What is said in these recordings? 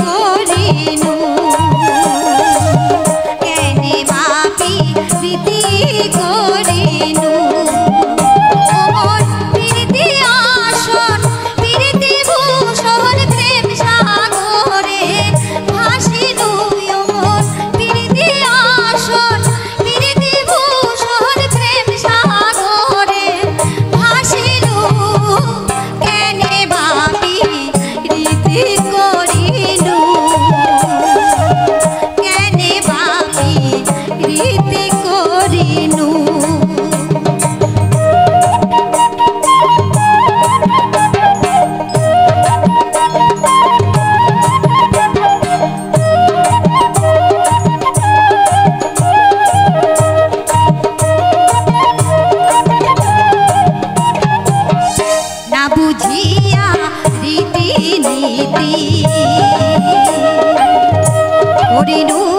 छोरी মরিনু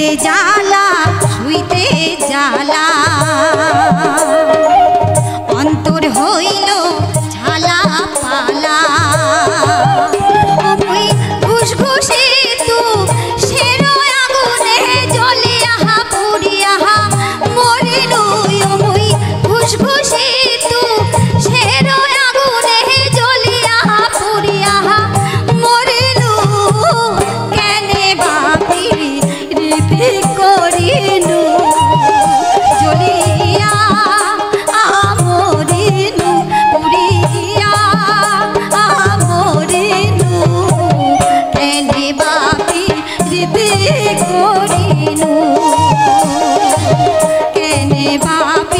जाला छुईते जाला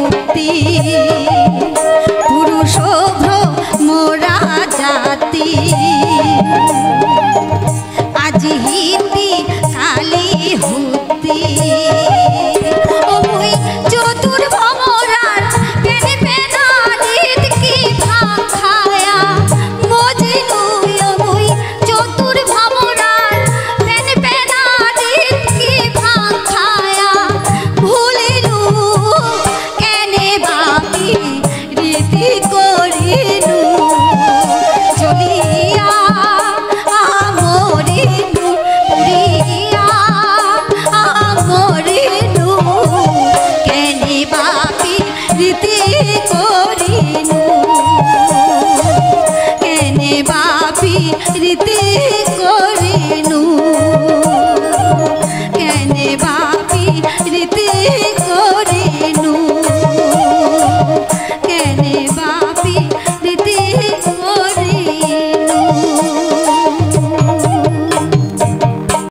মুক্তি পুরুষ মোরা জাতি। আজি